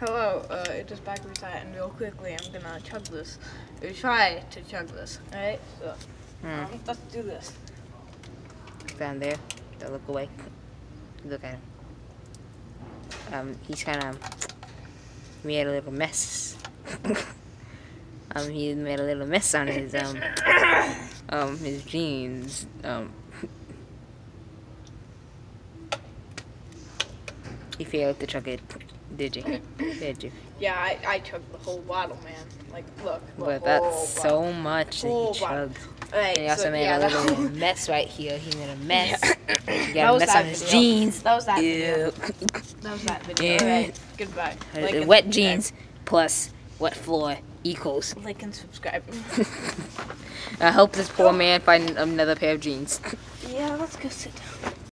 Hello, uh, it is backwards hat, and real quickly, I'm gonna chug this. Or try to chug this, alright? So, Hmm. um, let's do this. Down there. Don't look away. Look at him. Um, he's kind of made a little mess. um, he made a little mess on his um, um, his jeans. Um, he failed to chug it. Did you? Did you? Yeah, I, I chugged the whole bottle, man. Like, look. But that's bottle. so much that Whole he chugged. Alright, And he also so, made yeah, a little mess right here. He made a mess. He That got a mess on his video. jeans. That was that video. That was that video. Yeah. Alright, goodbye. Uh, Like wet jeans plus wet floor equals. Like and subscribe. I hope this poor man find another pair of jeans. yeah, let's go sit down.